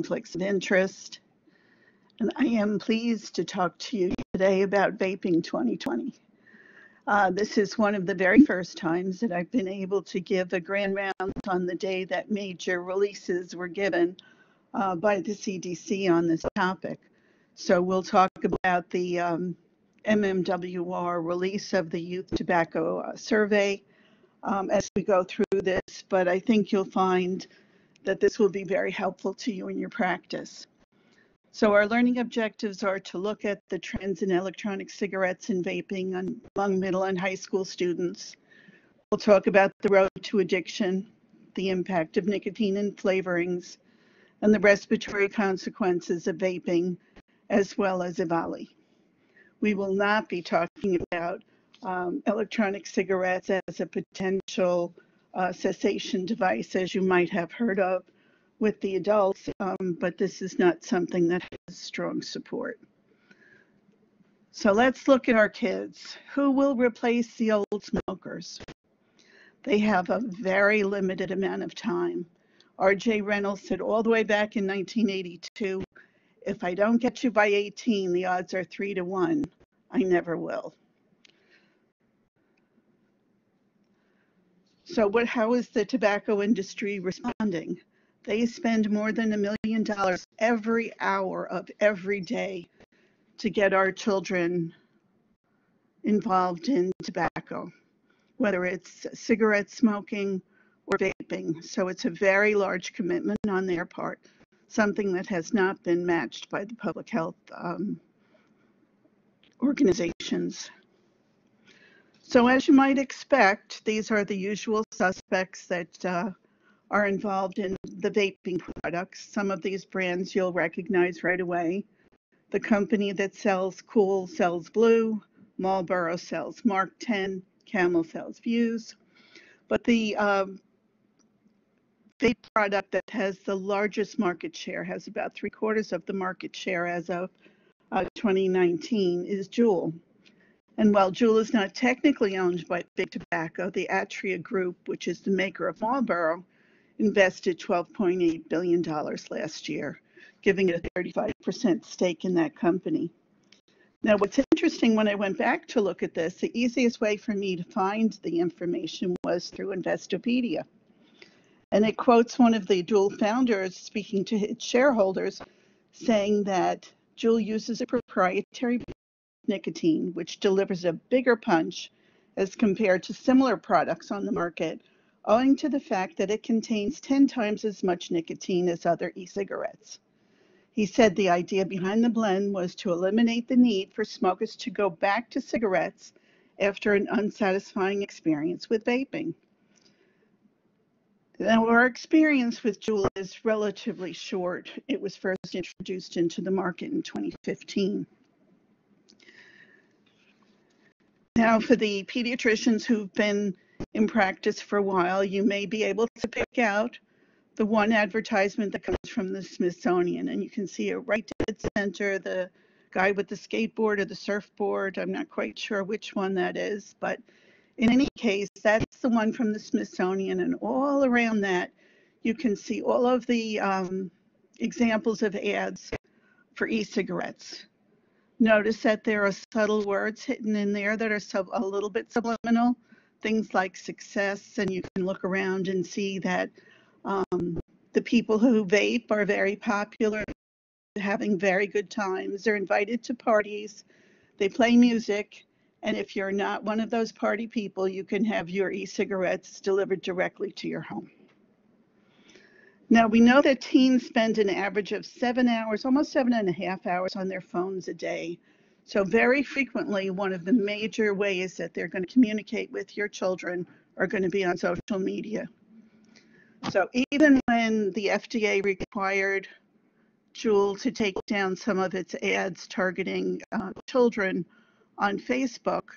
conflicts of interest. And I am pleased to talk to you today about Vaping 2020. Uh, this is one of the very first times that I've been able to give a grand round on the day that major releases were given uh, by the CDC on this topic. So we'll talk about the um, MMWR release of the Youth Tobacco uh, Survey um, as we go through this, but I think you'll find that this will be very helpful to you in your practice. So our learning objectives are to look at the trends in electronic cigarettes and vaping among middle and high school students. We'll talk about the road to addiction, the impact of nicotine and flavorings, and the respiratory consequences of vaping, as well as EVALI. We will not be talking about um, electronic cigarettes as a potential uh, cessation device, as you might have heard of with the adults, um, but this is not something that has strong support. So let's look at our kids. Who will replace the old smokers? They have a very limited amount of time. R.J. Reynolds said all the way back in 1982, if I don't get you by 18, the odds are three to one. I never will. So what, how is the tobacco industry responding? They spend more than a million dollars every hour of every day to get our children involved in tobacco, whether it's cigarette smoking or vaping. So it's a very large commitment on their part, something that has not been matched by the public health um, organizations. So as you might expect, these are the usual suspects that uh, are involved in the vaping products. Some of these brands you'll recognize right away. The company that sells Kool sells Blue, Marlboro sells Mark 10, Camel sells Vuse. But the um, vape product that has the largest market share, has about three quarters of the market share as of uh, 2019, is Juul. And while Juul is not technically owned by Big Tobacco, the Altria Group, which is the maker of Marlboro, invested $12.8 billion last year, giving it a 35% stake in that company. Now, what's interesting when I went back to look at this, the easiest way for me to find the information was through Investopedia. And it quotes one of the Juul founders speaking to its shareholders, saying that Juul uses a proprietary nicotine, which delivers a bigger punch as compared to similar products on the market owing to the fact that it contains 10 times as much nicotine as other e-cigarettes. He said the idea behind the blend was to eliminate the need for smokers to go back to cigarettes after an unsatisfying experience with vaping. Now, our experience with Juul is relatively short. It was first introduced into the market in 2015. Now, for the pediatricians who've been in practice for a while, you may be able to pick out the one advertisement that comes from the Smithsonian, and you can see it right dead center, the guy with the skateboard or the surfboard. I'm not quite sure which one that is, but in any case, that's the one from the Smithsonian, and all around that, you can see all of the um, examples of ads for e-cigarettes. Notice that there are subtle words hidden in there that are sub- a little bit subliminal things like success, and you can look around and see that um, the people who vape are very popular, having very good times. They're invited to parties, they play music, and if you're not one of those party people, you can have your e cigarettes delivered directly to your home. Now, we know that teens spend an average of seven hours, almost seven and a half hours on their phones a day. So very frequently, one of the major ways that they're going to communicate with your children are going to be on social media. So even when the FDA required Juul to take down some of its ads targeting uh, children on Facebook,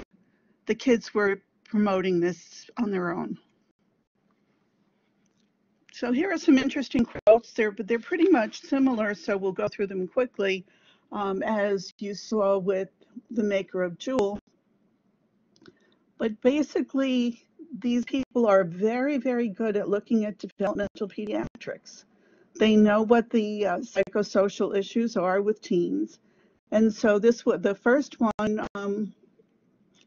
the kids were promoting this on their own. So here are some interesting quotes there, but they're pretty much similar, so we'll go through them quickly um, as you saw with the maker of Juul. But basically, these people are very, very good at looking at developmental pediatrics. They know what the uh, psychosocial issues are with teens. And so this was the first one um,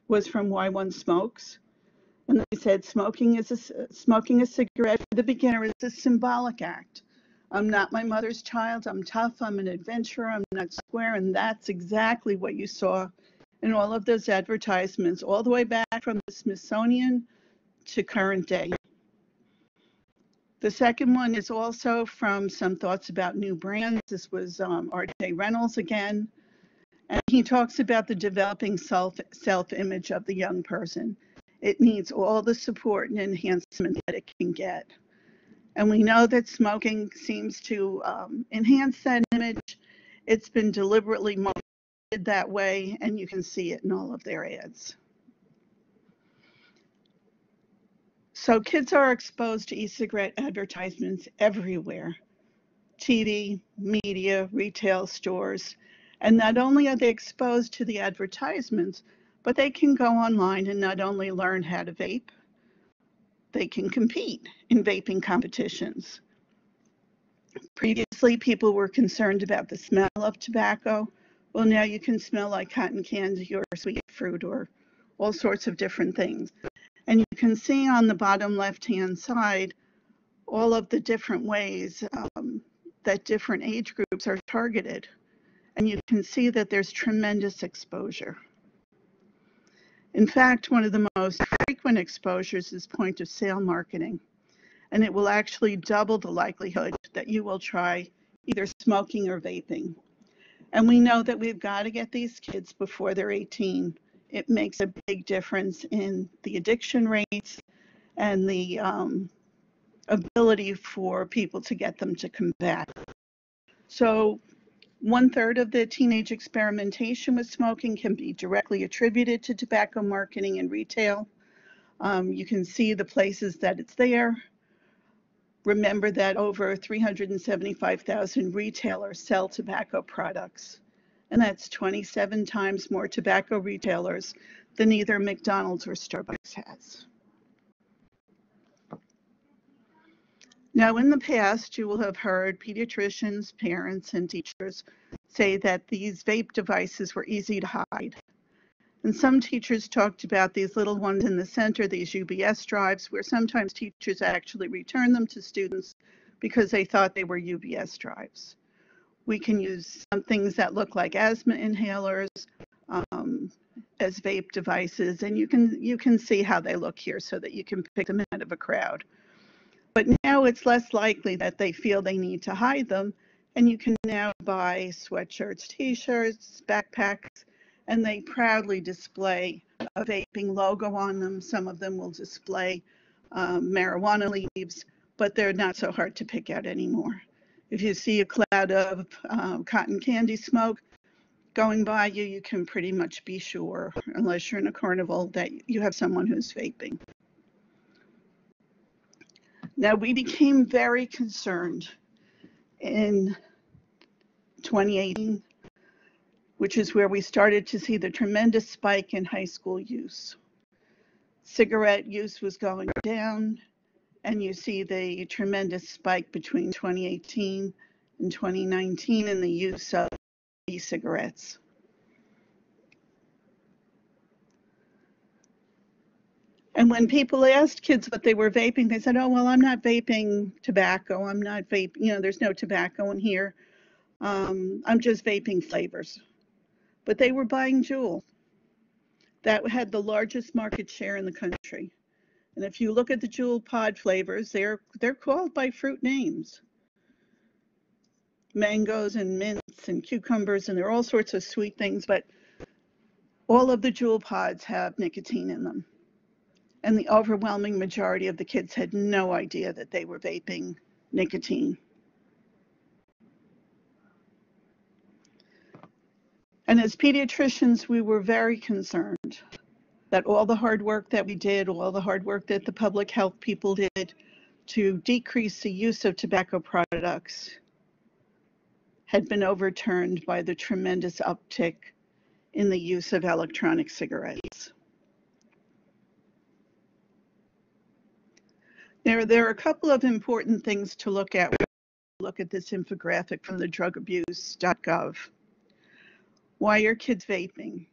was from Why One Smokes. And they said smoking is a, smoking a cigarette for the beginner is a symbolic act. I'm not my mother's child. I'm tough. I'm an adventurer. I'm not square. And that's exactly what you saw in all of those advertisements, all the way back from the Smithsonian to current day. The second one is also from some thoughts about new brands. This was um, R.J. Reynolds again. And he talks about the developing self self image of the young person. It needs all the support and enhancement that it can get. And we know that smoking seems to um, enhance that image. It's been deliberately marketed that way, and you can see it in all of their ads. So kids are exposed to e-cigarette advertisements everywhere. TV, media, retail stores. And not only are they exposed to the advertisements, but they can go online and not only learn how to vape, they can compete in vaping competitions. Previously, people were concerned about the smell of tobacco. Well, now you can smell like cotton candy or sweet fruit or all sorts of different things. And you can see on the bottom left-hand side all of the different ways um, that different age groups are targeted. And you can see that there's tremendous exposure. In fact, one of the most frequent exposures is point of sale marketing, and it will actually double the likelihood that you will try either smoking or vaping. And we know that we've got to get these kids before they're 18. It makes a big difference in the addiction rates and the um, ability for people to get them to combat. So one third of the teenage experimentation with smoking can be directly attributed to tobacco marketing and retail. Um, you can see the places that it's there. Remember that over 375,000 retailers sell tobacco products, and that's 27 times more tobacco retailers than either McDonald's or Starbucks has. Now, in the past, you will have heard pediatricians, parents, and teachers say that these vape devices were easy to hide. And some teachers talked about these little ones in the center, these UBS drives, where sometimes teachers actually return them to students because they thought they were UBS drives. We can use some things that look like asthma inhalers um, as vape devices, and you can you can see how they look here so that you can pick them out of a crowd. But now it's less likely that they feel they need to hide them. And you can now buy sweatshirts, t shirts, backpacks, and they proudly display a vaping logo on them. Some of them will display um, marijuana leaves, but they're not so hard to pick out anymore. If you see a cloud of um, cotton candy smoke going by you, you can pretty much be sure, unless you're in a carnival, that you have someone who's vaping. Now, we became very concerned in 2018, which is where we started to see the tremendous spike in high school use. Cigarette use was going down, and you see the tremendous spike between 2018 and 2019 in the use of e-cigarettes. And when people asked kids what they were vaping, they said, oh, well, I'm not vaping tobacco. I'm not vaping, you know, there's no tobacco in here. Um, I'm just vaping flavors. But they were buying Juul. That had the largest market share in the country. And if you look at the Juul pod flavors, they're they're called by fruit names. Mangoes and mints and cucumbers, and there are all sorts of sweet things, but all of the Juul pods have nicotine in them and the overwhelming majority of the kids had no idea that they were vaping nicotine. And as pediatricians, we were very concerned that all the hard work that we did, all the hard work that the public health people did to decrease the use of tobacco products had been overturned by the tremendous uptick in the use of electronic cigarettes. There, there are a couple of important things to look at look at this infographic from the drugabuse.gov. Why are kids vaping?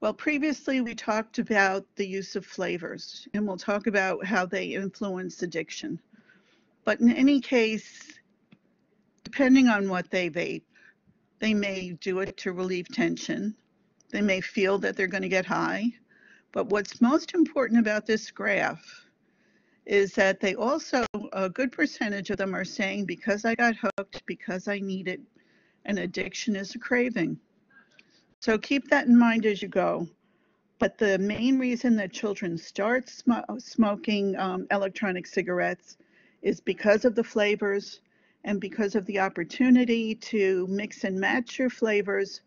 Well, previously we talked about the use of flavors, and we'll talk about how they influence addiction. But in any case, depending on what they vape, they may do it to relieve tension. They may feel that they're going to get high. But what's most important about this graph is that they also, a good percentage of them are saying, because I got hooked, because I need it, an addiction is a craving. So keep that in mind as you go. But the main reason that children start sm smoking um, electronic cigarettes is because of the flavors and because of the opportunity to mix and match your flavors.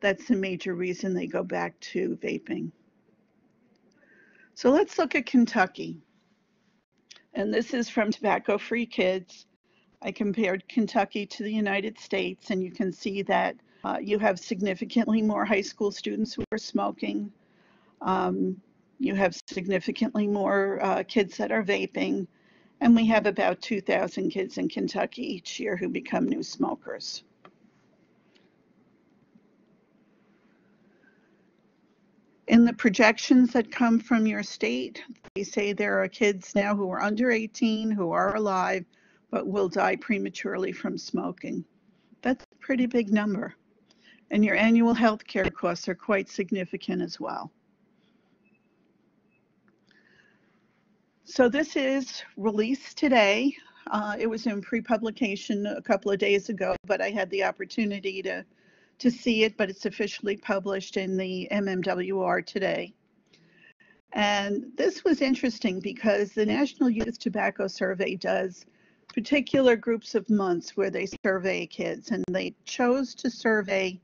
That's the major reason they go back to vaping. So let's look at Kentucky. And this is from Tobacco Free Kids. I compared Kentucky to the United States, and you can see that uh, you have significantly more high school students who are smoking. Um, you have significantly more uh, kids that are vaping, and we have about 2,000 kids in Kentucky each year who become new smokers. In the projections that come from your state, they say there are kids now who are under 18 who are alive but will die prematurely from smoking. That's a pretty big number. And your annual health care costs are quite significant as well. So this is released today. Uh, it was in pre-publication a couple of days ago, but I had the opportunity to to see it, but it's officially published in the MMWR today. And this was interesting because the National Youth Tobacco Survey does particular groups of months where they survey kids, and they chose to survey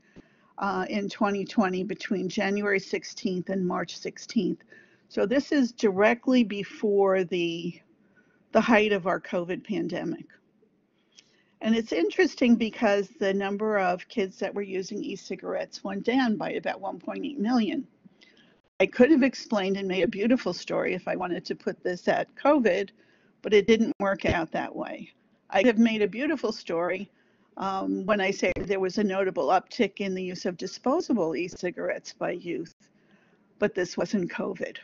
uh, in 2020 between January 16th and March 16th. So this is directly before the the height of our COVID pandemic. And it's interesting because the number of kids that were using e-cigarettes went down by about 1.8 million. I could have explained and made a beautiful story if I wanted to put this at COVID, but it didn't work out that way. I have made a beautiful story um, when I say there was a notable uptick in the use of disposable e-cigarettes by youth, but this wasn't COVID.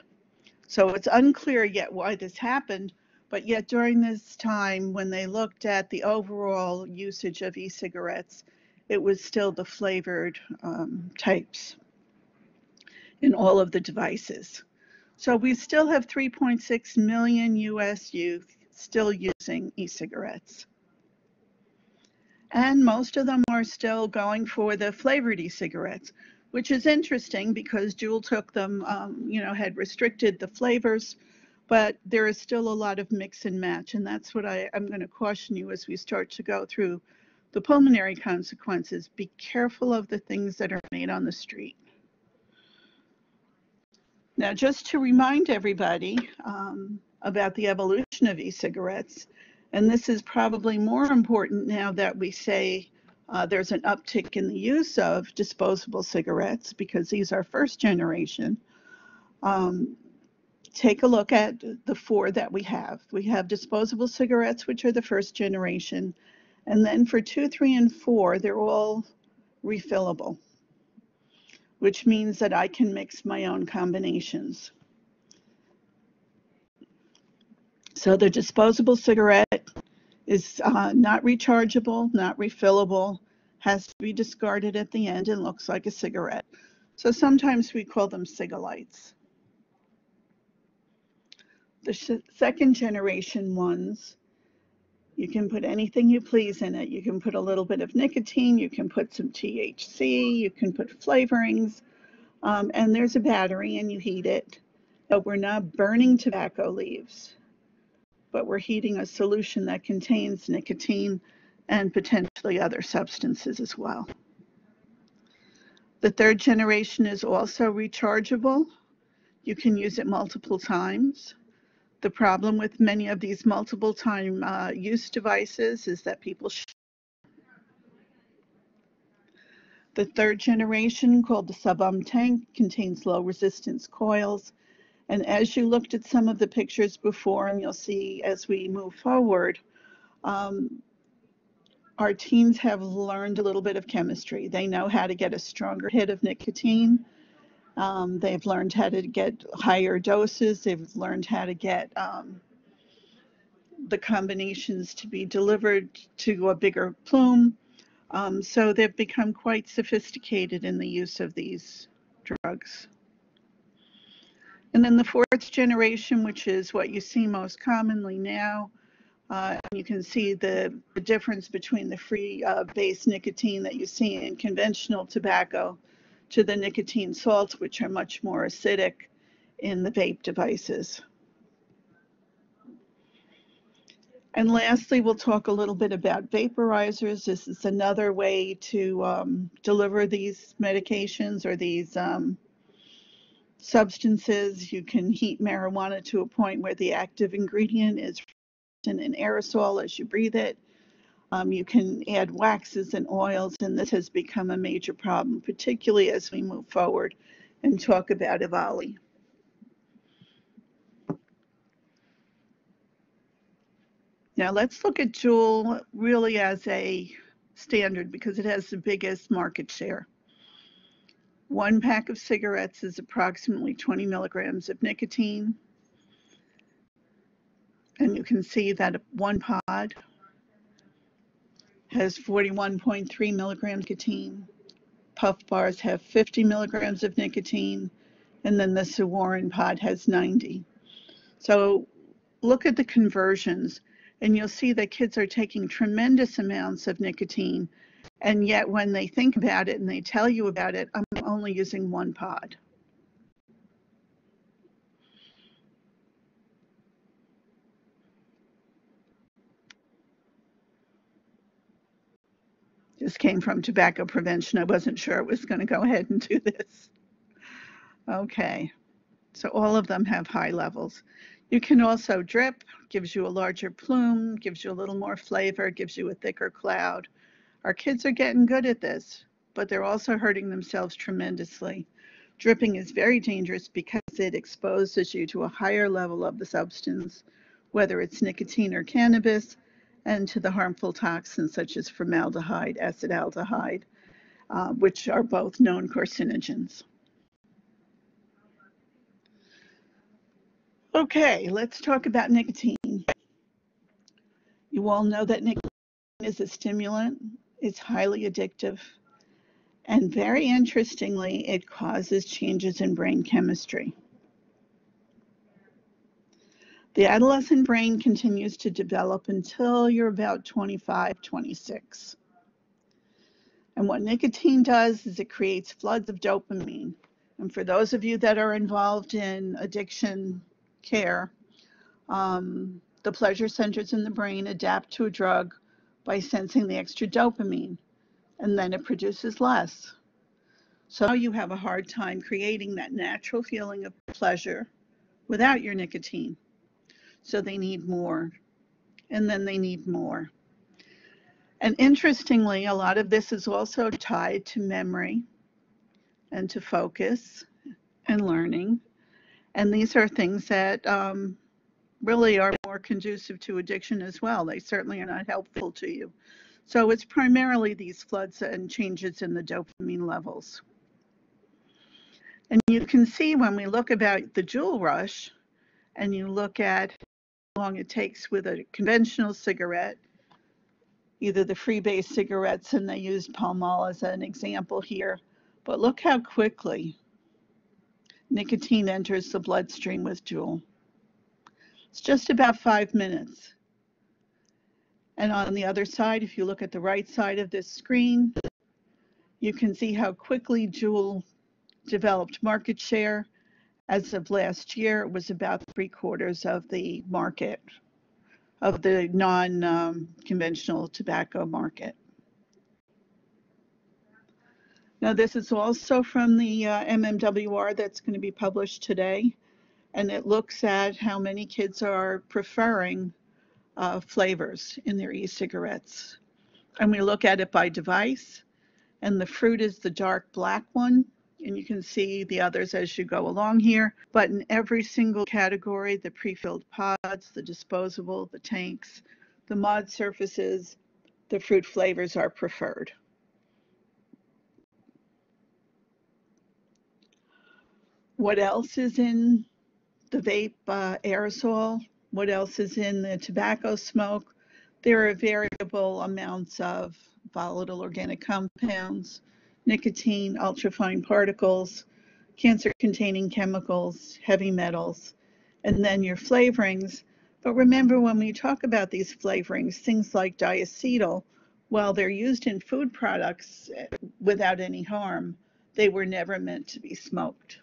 So it's unclear yet why this happened, but yet during this time, when they looked at the overall usage of e-cigarettes, it was still the flavored um, types in all of the devices. So we still have 3.6 million US youth still using e-cigarettes. And most of them are still going for the flavored e-cigarettes, which is interesting because Juul took them, um, you know, had restricted the flavors but there is still a lot of mix and match. And that's what I, I'm going to caution you as we start to go through the pulmonary consequences. Be careful of the things that are made on the street. Now, just to remind everybody um, about the evolution of e-cigarettes, and this is probably more important now that we say uh, there's an uptick in the use of disposable cigarettes because these are first generation. Um, take a look at the four that we have. We have disposable cigarettes, which are the first generation. And then for two, three, and four, they're all refillable, which means that I can mix my own combinations. So the disposable cigarette is uh, not rechargeable, not refillable, has to be discarded at the end and looks like a cigarette. So sometimes we call them cigalikes. The second generation ones, you can put anything you please in it. You can put a little bit of nicotine, you can put some THC, you can put flavorings, um, and there's a battery and you heat it. But we're not burning tobacco leaves, but we're heating a solution that contains nicotine and potentially other substances as well. The third generation is also rechargeable. You can use it multiple times. The problem with many of these multiple time uh, use devices is that people The third generation, called the sub-ohm tank, contains low resistance coils. And as you looked at some of the pictures before, and you'll see as we move forward, um, our teens have learned a little bit of chemistry. They know how to get a stronger hit of nicotine. Um, they've learned how to get higher doses. They've learned how to get um, the combinations to be delivered to a bigger plume. Um, so they've become quite sophisticated in the use of these drugs. And then the fourth generation, which is what you see most commonly now, uh, you can see the, the, difference between the free uh, base nicotine that you see in conventional tobacco to the nicotine salts, which are much more acidic in the vape devices. And lastly, we'll talk a little bit about vaporizers. This is another way to um, deliver these medications or these um, substances. You can heat marijuana to a point where the active ingredient is in an aerosol as you breathe it. Um, you can add waxes and oils, and this has become a major problem, particularly as we move forward and talk about EVALI. Now let's look at Juul really as a standard because it has the biggest market share. One pack of cigarettes is approximately 20 milligrams of nicotine. And you can see that one pod has 41.3 milligrams of nicotine. Puff bars have 50 milligrams of nicotine. And then the Suorin pod has 90. So look at the conversions and you'll see that kids are taking tremendous amounts of nicotine. And yet, when they think about it and they tell you about it, I'm only using one pod. This came from tobacco prevention. I wasn't sure it was going to go ahead and do this. Okay, so all of them have high levels. You can also drip, gives you a larger plume, gives you a little more flavor, gives you a thicker cloud. Our kids are getting good at this, but they're also hurting themselves tremendously. Dripping is very dangerous because it exposes you to a higher level of the substance, whether it's nicotine or cannabis, and to the harmful toxins such as formaldehyde, acetaldehyde, uh, which are both known carcinogens. Okay, let's talk about nicotine. You all know that nicotine is a stimulant, it's highly addictive, and very interestingly, it causes changes in brain chemistry. The adolescent brain continues to develop until you're about 25, 26. And what nicotine does is it creates floods of dopamine. And for those of you that are involved in addiction care, um, the pleasure centers in the brain adapt to a drug by sensing the extra dopamine, and then it produces less. So you have a hard time creating that natural feeling of pleasure without your nicotine. So they need more, and then they need more. And interestingly, a lot of this is also tied to memory and to focus and learning and these are things that um, really are more conducive to addiction as well. They certainly are not helpful to you. So it's primarily these floods and changes in the dopamine levels. And you can see when we look about the Juul rush and you look at long it takes with a conventional cigarette, either the freebase cigarettes, and they use Pall Mall as an example here, but look how quickly nicotine enters the bloodstream with Juul. It's just about five minutes. And on the other side, if you look at the right side of this screen, you can see how quickly Juul developed market share. As of last year, it was about three quarters of the market, of the non um, conventional tobacco market. Now, this is also from the uh, MMWR that's going to be published today, and it looks at how many kids are preferring uh, flavors in their e-cigarettes. And we look at it by device, and the fruit is the dark black one, and you can see the others as you go along here. But in every single category, the pre-filled pods, the disposable, the tanks, the mod surfaces, the fruit flavors are preferred. What else is in the vape uh, aerosol? What else is in the tobacco smoke? There are variable amounts of volatile organic compounds, nicotine, ultrafine particles, cancer containing chemicals, heavy metals, and then your flavorings. But remember, when we talk about these flavorings, things like diacetyl, while they're used in food products eh, without any harm, they were never meant to be smoked.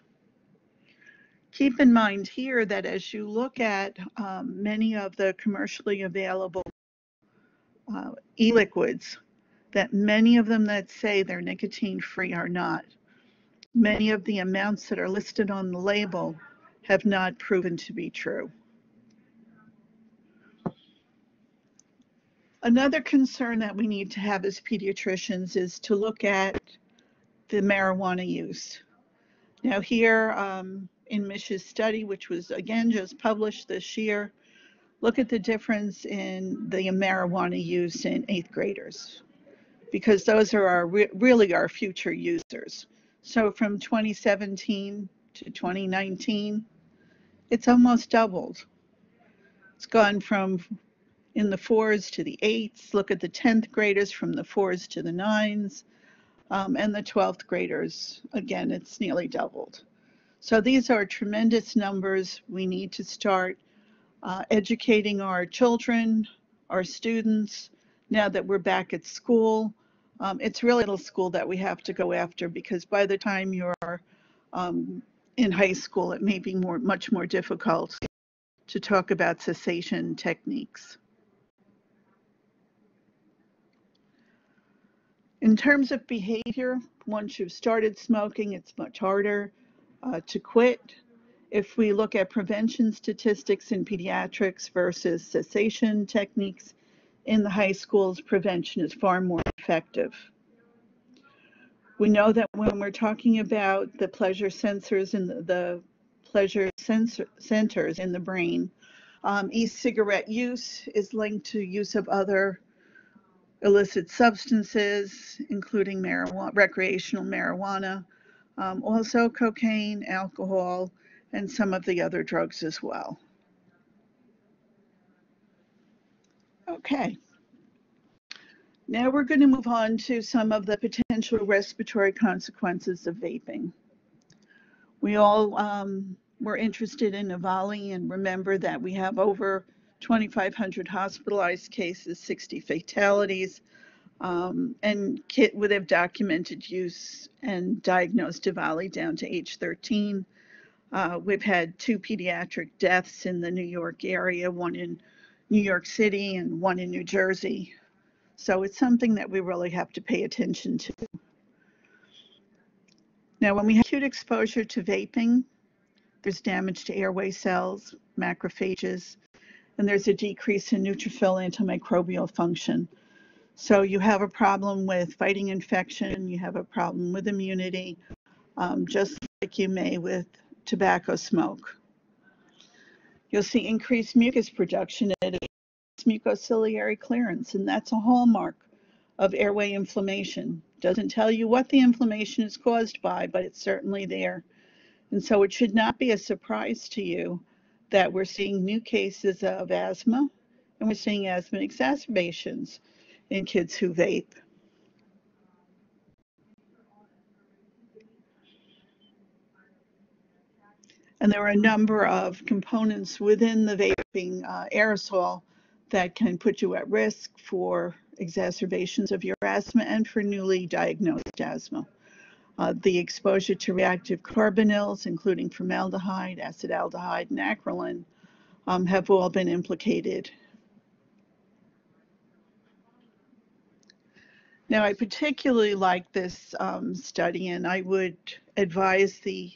Keep in mind here that as you look at um, many of the commercially available uh, e-liquids, that many of them that say they're nicotine free are not. Many of the amounts that are listed on the label have not proven to be true. Another concern that we need to have as pediatricians is to look at the marijuana use. Now here um, in Miech's study, which was again just published this year, look at the difference in the marijuana use in eighth graders because those are our re really our future users. So from 2017 to 2019, it's almost doubled. It's gone from in the fours to the eights. Look at the 10th graders from the fours to the nines. Um, and the 12th graders, again, it's nearly doubled. So these are tremendous numbers. We need to start uh, educating our children, our students, now that we're back at school. Um, it's really middle school that we have to go after because by the time you're um, in high school, it may be more, much more difficult to talk about cessation techniques. In terms of behavior, once you've started smoking, it's much harder uh, to quit. If we look at prevention statistics in pediatrics versus cessation techniques in the high schools, prevention is far more effective. We know that when we're talking about the pleasure sensors and the, the pleasure sensor, centers in the brain, um, e-cigarette use is linked to use of other illicit substances, including marijuana, recreational marijuana, um, also cocaine, alcohol, and some of the other drugs as well. Okay. Now we're going to move on to some of the potential respiratory consequences of vaping. We all um, were interested in EVALI and remember that we have over 2,500 hospitalized cases, 60 fatalities, um, and KIT would have documented use and diagnosed EVALI down to age 13. Uh, we've had two pediatric deaths in the New York area, one in New York City and one in New Jersey. So it's something that we really have to pay attention to. Now, when we have acute exposure to vaping, there's damage to airway cells, macrophages, and there's a decrease in neutrophil antimicrobial function. So you have a problem with fighting infection, you have a problem with immunity, um, just like you may with tobacco smoke. You'll see increased mucus production at mucociliary clearance, and that's a hallmark of airway inflammation. Doesn't tell you what the inflammation is caused by, but it's certainly there. And so it should not be a surprise to you that we're seeing new cases of asthma and we're seeing asthma exacerbations in kids who vape. And there are a number of components within the vaping uh, aerosol that can put you at risk for exacerbations of your asthma and for newly diagnosed asthma. Uh, the exposure to reactive carbonyls, including formaldehyde, acetaldehyde, and acrolein, um, have all been implicated Now, I particularly like this um, study, and I would advise the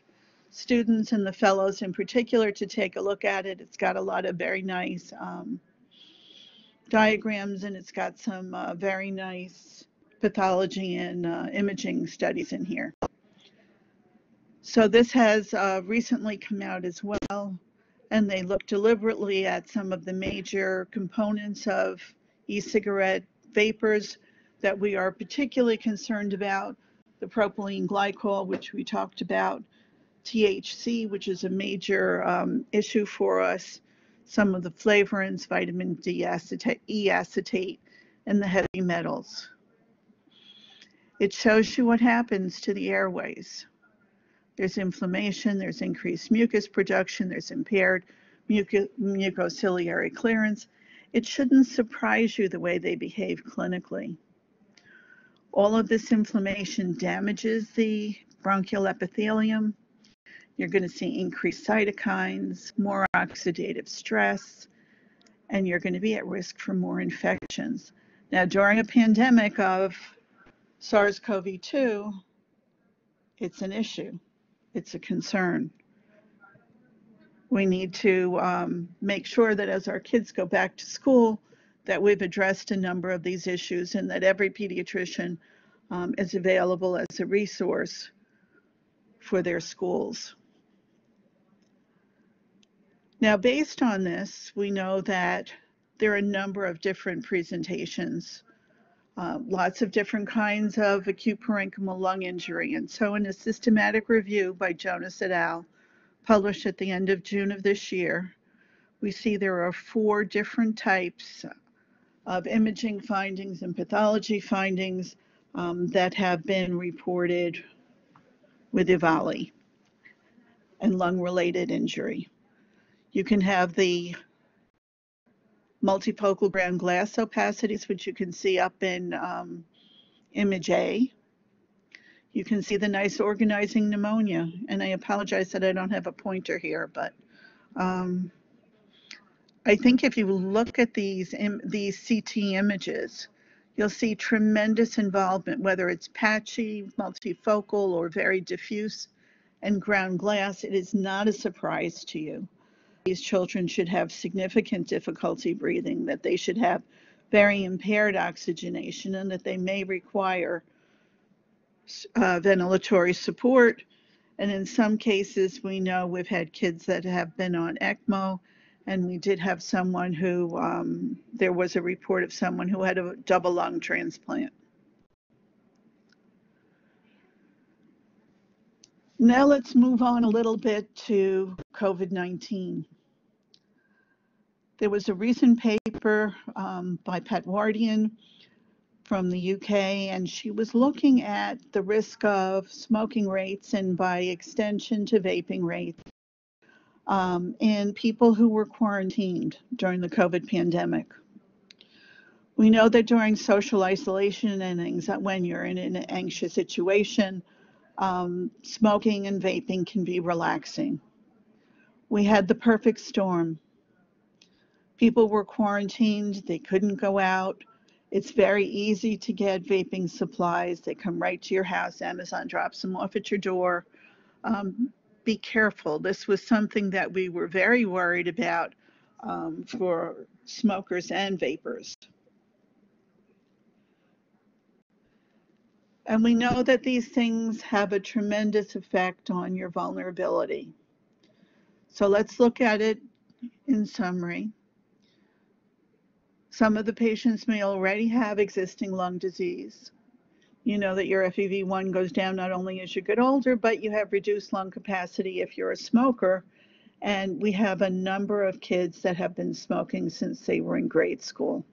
students and the fellows in particular to take a look at it. It's got a lot of very nice um, diagrams, and it's got some uh, very nice pathology and uh, imaging studies in here. So this has uh, recently come out as well, and they look deliberately at some of the major components of e-cigarette vapors that we are particularly concerned about, the propylene glycol, which we talked about, THC, which is a major um, issue for us, some of the flavorants, vitamin D acetate, E acetate, and the heavy metals. It shows you what happens to the airways. There's inflammation, there's increased mucus production, there's impaired muco mucociliary clearance. It shouldn't surprise you the way they behave clinically. All of this inflammation damages the bronchial epithelium. You're going to see increased cytokines, more oxidative stress, and you're going to be at risk for more infections. Now, during a pandemic of SARS CoV 2, it's an issue, it's a concern. We need to um, make sure that as our kids go back to school, that we've addressed a number of these issues and that every pediatrician um, is available as a resource for their schools. Now, based on this, we know that there are a number of different presentations, uh, lots of different kinds of acute parenchymal lung injury. And so, in a systematic review by Jonas et al., published at the end of June of this year, we see there are four different types of imaging findings and pathology findings um, that have been reported with EVALI and lung-related injury. You can have the multifocal ground glass opacities, which you can see up in um, image A. You can see the nice organizing pneumonia, and I apologize that I don't have a pointer here, but um, I think if you look at these these CT images, you'll see tremendous involvement, whether it's patchy, multifocal, or very diffuse and ground glass. It is not a surprise to you. These children should have significant difficulty breathing, that they should have very impaired oxygenation, and that they may require uh, ventilatory support. And in some cases, we know we've had kids that have been on ECMO and we did have someone who, um, there was a report of someone who had a double lung transplant. Now let's move on a little bit to COVID-19. There was a recent paper um, by Patwardhan from the UK, and she was looking at the risk of smoking rates and by extension to vaping rates um, in people who were quarantined during the COVID pandemic. We know that during social isolation and anxiety, when you're in an anxious situation, um, smoking and vaping can be relaxing. We had the perfect storm. People were quarantined, they couldn't go out. It's very easy to get vaping supplies. They come right to your house. Amazon drops them off at your door. Um, be careful. This was something that we were very worried about um, for smokers and vapors. And we know that these things have a tremendous effect on your vulnerability. So let's look at it in summary. Some of the patients may already have existing lung disease you know that your FEV1 goes down not only as you get older, but you have reduced lung capacity if you're a smoker. And we have a number of kids that have been smoking since they were in grade school.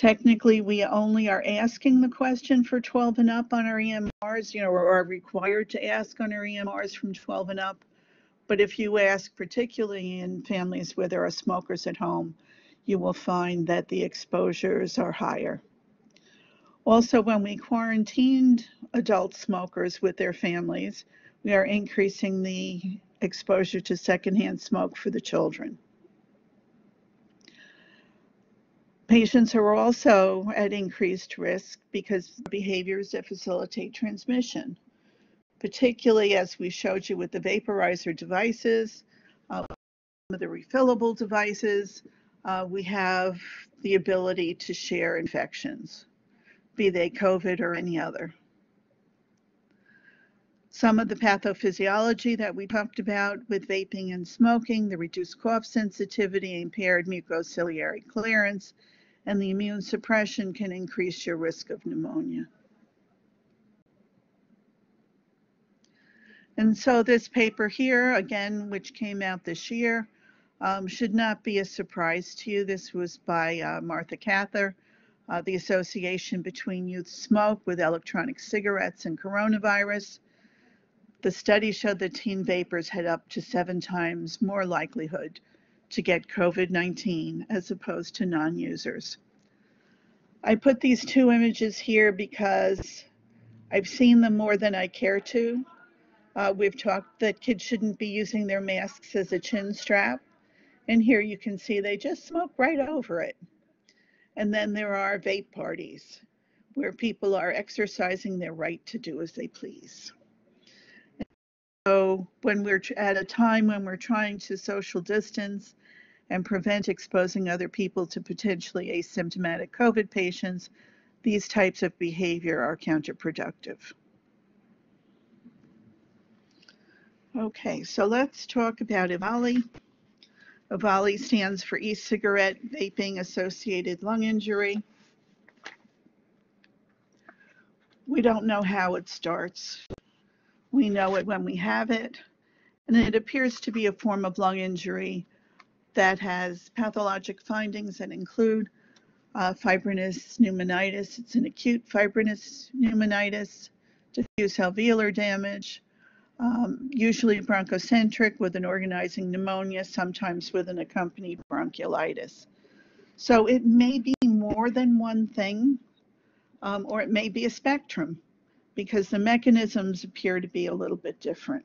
Technically, we only are asking the question for 12 and up on our EMRs, you know, or are required to ask on our EMRs from 12 and up. But if you ask, particularly in families where there are smokers at home, you will find that the exposures are higher. Also, when we quarantined adult smokers with their families, we are increasing the exposure to secondhand smoke for the children. Patients are also at increased risk because behaviors that facilitate transmission, particularly as we showed you with the vaporizer devices, uh, the refillable devices, uh, we have the ability to share infections be they COVID or any other. Some of the pathophysiology that we talked about with vaping and smoking, the reduced cough sensitivity, impaired mucociliary clearance, and the immune suppression can increase your risk of pneumonia. And so this paper here, again, which came out this year, um, should not be a surprise to you. This was by uh, Martha Cather, uh, the association between youth smoke with electronic cigarettes and coronavirus. The study showed that teen vapors had up to seven times more likelihood to get COVID 19 as opposed to non users. I put these two images here because I've seen them more than I care to. Uh, we've talked that kids shouldn't be using their masks as a chin strap. And here you can see they just smoke right over it. And then there are vape parties where people are exercising their right to do as they please. So when we're at a time when we're trying to social distance and prevent exposing other people to potentially asymptomatic COVID patients, these types of behavior are counterproductive. Okay, so let's talk about EVALI. EVALI stands for e-cigarette vaping associated lung injury. We don't know how it starts. We know it when we have it, and it appears to be a form of lung injury that has pathologic findings that include uh, fibrinous pneumonitis. It's an acute fibrinous pneumonitis, diffuse alveolar damage, um, usually bronchocentric with an organizing pneumonia, sometimes with an accompanied bronchiolitis. So it may be more than one thing, um, or it may be a spectrum because the mechanisms appear to be a little bit different.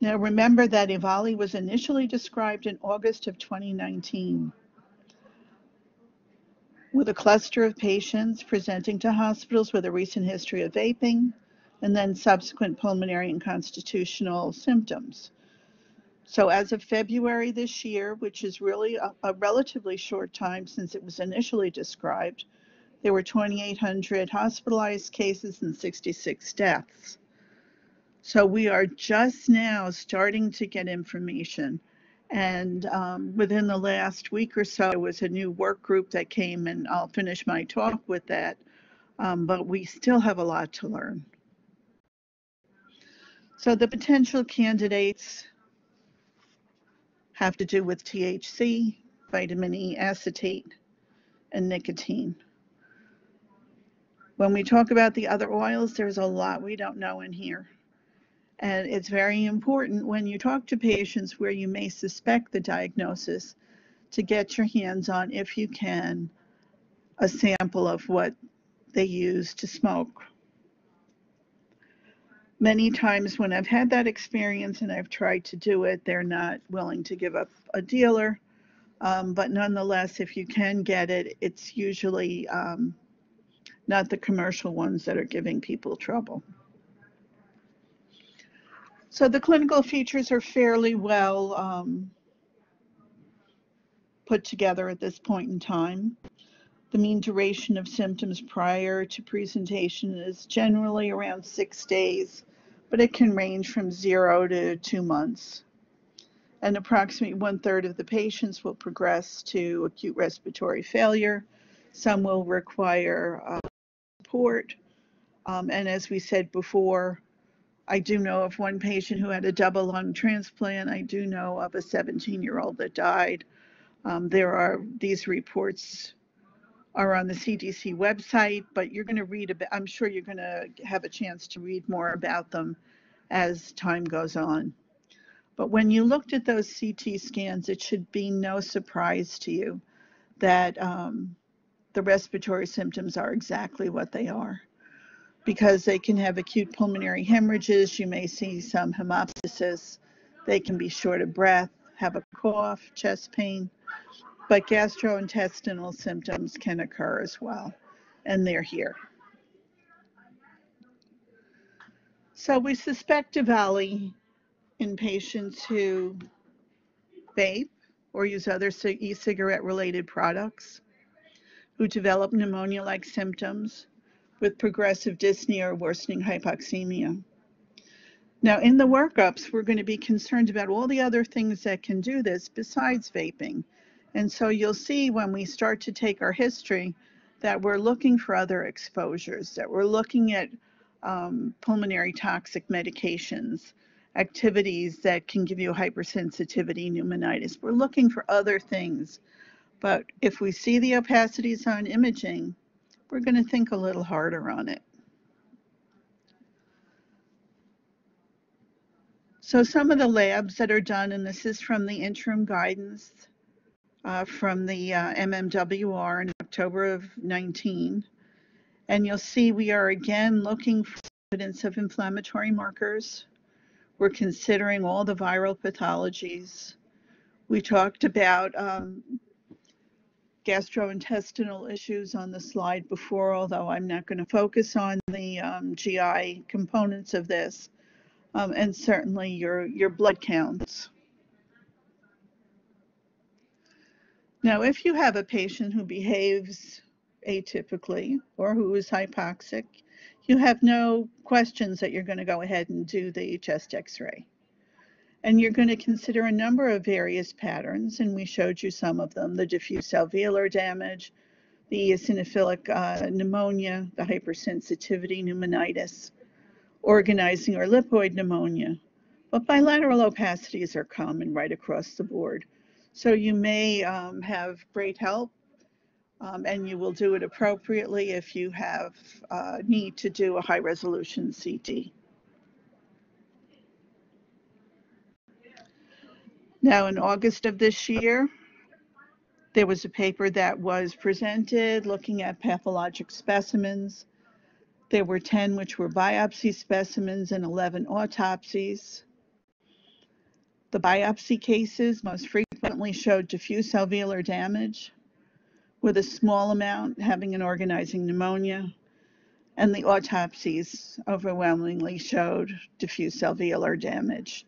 Now remember that EVALI was initially described in August of 2019 with a cluster of patients presenting to hospitals with a recent history of vaping and then subsequent pulmonary and constitutional symptoms. So as of February this year, which is really a, a relatively short time since it was initially described, there were 2,800 hospitalized cases and 66 deaths. So we are just now starting to get information and um, within the last week or so, there was a new work group that came, and I'll finish my talk with that. Um, but we still have a lot to learn. So the potential candidates have to do with THC, vitamin E acetate, and nicotine. When we talk about the other oils, there's a lot we don't know in here. And it's very important when you talk to patients where you may suspect the diagnosis to get your hands on, if you can, a sample of what they use to smoke. Many times when I've had that experience and I've tried to do it, they're not willing to give up a dealer. Um, but nonetheless, if you can get it, it's usually um, not the commercial ones that are giving people trouble. So the clinical features are fairly well um, put together at this point in time. The mean duration of symptoms prior to presentation is generally around six days, but it can range from zero to two months. And approximately one third of the patients will progress to acute respiratory failure. Some will require uh, support. Um, and as we said before, I do know of one patient who had a double lung transplant. I do know of a 17 year old that died. Um, there are these reports are on the CDC website, but you're going to read about, I'm sure you're going to have a chance to read more about them as time goes on. But when you looked at those CT scans, it should be no surprise to you that um, the respiratory symptoms are exactly what they are because they can have acute pulmonary hemorrhages. You may see some hemoptysis. They can be short of breath, have a cough, chest pain, but gastrointestinal symptoms can occur as well, and they're here. So we suspect EVALI in patients who vape or use other e-cigarette related products, who develop pneumonia-like symptoms, with progressive dyspnea or worsening hypoxemia. Now, in the workups, we're going to be concerned about all the other things that can do this besides vaping. And so you'll see when we start to take our history that we're looking for other exposures, that we're looking at um, pulmonary toxic medications, activities that can give you hypersensitivity, pneumonitis. We're looking for other things. But if we see the opacities on imaging, we're going to think a little harder on it. So some of the labs that are done, and this is from the interim guidance uh, from the uh, MMWR in October of 19. And you'll see we are again looking for evidence of inflammatory markers. We're considering all the viral pathologies. We talked about um, gastrointestinal issues on the slide before, although I'm not going to focus on the um, GI components of this um, and certainly your, your blood counts. Now, if you have a patient who behaves atypically or who is hypoxic, you have no questions that you're going to go ahead and do the chest x-ray. And you're going to consider a number of various patterns, and we showed you some of them, the diffuse alveolar damage, the eosinophilic uh, pneumonia, the hypersensitivity pneumonitis, organizing or lipoid pneumonia, but bilateral opacities are common right across the board. So you may um, have great help um, and you will do it appropriately if you have uh, need to do a high resolution CT. Now in August of this year, there was a paper that was presented looking at pathologic specimens there were 10 which were biopsy specimens and 11 autopsies. The biopsy cases most frequently showed diffuse alveolar damage, with a small amount having an organizing pneumonia, and the autopsies overwhelmingly showed diffuse alveolar damage.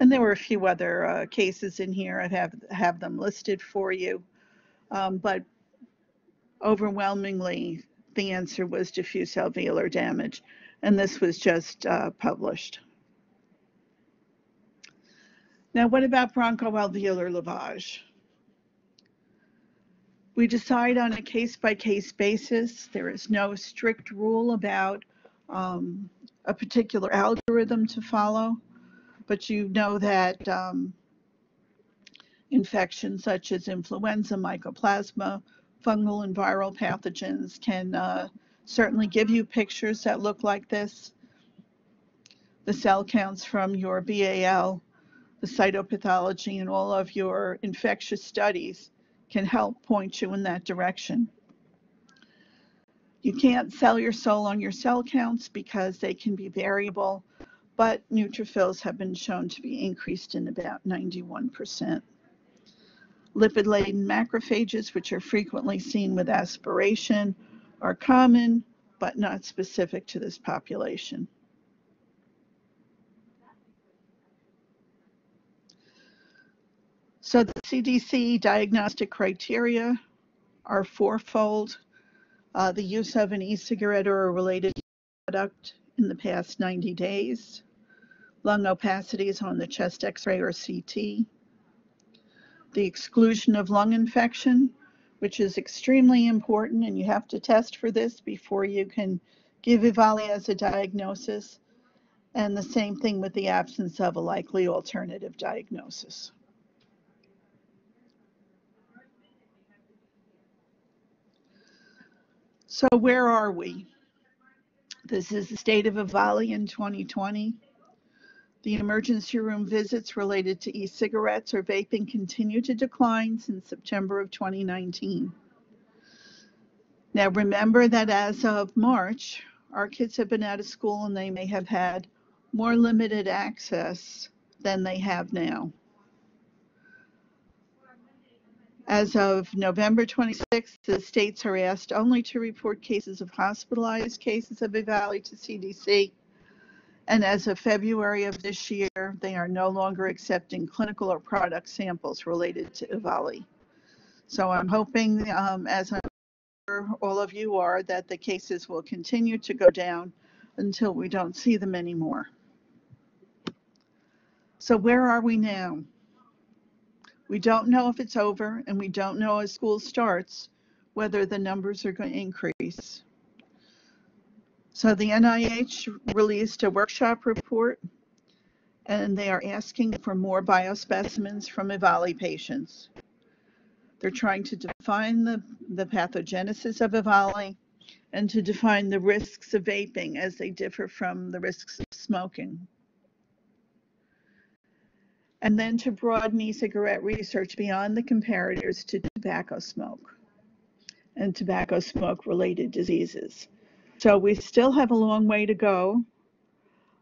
And there were a few other uh, cases in here. I have have them listed for you, um, but overwhelmingly the answer was diffuse alveolar damage, and this was just uh, published. Now, what about bronchoalveolar lavage? We decide on a case-by-case -case basis. There is no strict rule about um, a particular algorithm to follow, but you know that um, infections such as influenza, mycoplasma, fungal and viral pathogens can uh, certainly give you pictures that look like this. The cell counts from your BAL, the cytopathology, and all of your infectious studies can help point you in that direction. You can't sell your soul on your cell counts because they can be variable, but neutrophils have been shown to be increased in about 91%. Lipid-laden macrophages, which are frequently seen with aspiration, are common, but not specific to this population. So the CDC diagnostic criteria are fourfold. Uh, the use of an e-cigarette or a related product in the past 90 days, lung opacities on the chest x-ray or CT, the exclusion of lung infection, which is extremely important, and you have to test for this before you can give EVALI as a diagnosis, and the same thing with the absence of a likely alternative diagnosis. So where are we? This is the state of EVALI in 2020. The emergency room visits related to e-cigarettes or vaping continue to decline since September of 2019. Now remember that as of March, our kids have been out of school and they may have had more limited access than they have now. As of November 26th, the states are asked only to report cases of hospitalized cases of EVALI to CDC and as of February of this year, they are no longer accepting clinical or product samples related to EVALI. So I'm hoping, um, as I'm sure all of you are, that the cases will continue to go down until we don't see them anymore. So where are we now? We don't know if it's over, and we don't know as school starts whether the numbers are going to increase. So the NIH released a workshop report, and they are asking for more biospecimens from EVALI patients. They're trying to define the, the pathogenesis of EVALI and to define the risks of vaping as they differ from the risks of smoking. And then to broaden e-cigarette research beyond the comparators to tobacco smoke and tobacco smoke related diseases. So we still have a long way to go.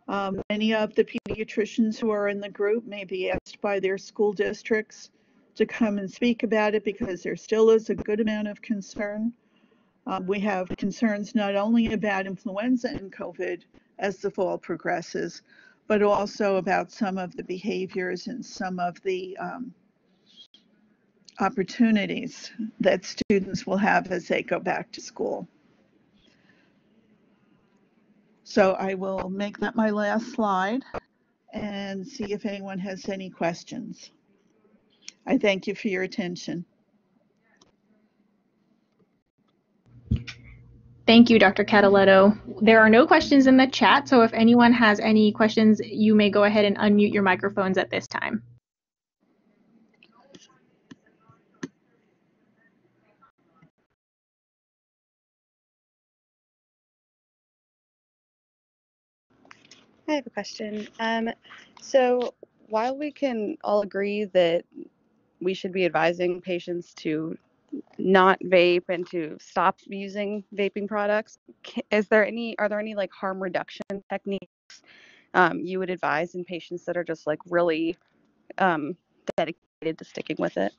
Um, many of the pediatricians who are in the group may be asked by their school districts to come and speak about it because there still is a good amount of concern. Um, we have concerns not only about influenza and COVID as the fall progresses, but also about some of the behaviors and some of the um, opportunities that students will have as they go back to school. So I will make that my last slide and see if anyone has any questions. I thank you for your attention. Thank you, Dr. Cataletto. There are no questions in the chat, so if anyone has any questions, you may go ahead and unmute your microphones at this time. I have a question. Um, so while we can all agree that we should be advising patients to not vape and to stop using vaping products, is there any are there any like harm reduction techniques um, you would advise in patients that are just like really um, dedicated to sticking with it?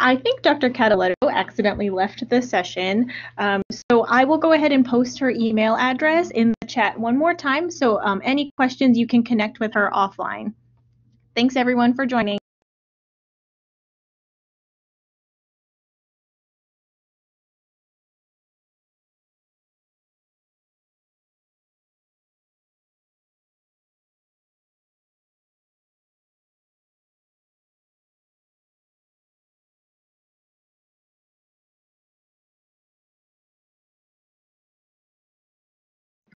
I think Dr. Cataletto accidentally left the session. Um, so I will go ahead and post her email address in the chat one more time. So um, any questions, you can connect with her offline. Thanks everyone for joining.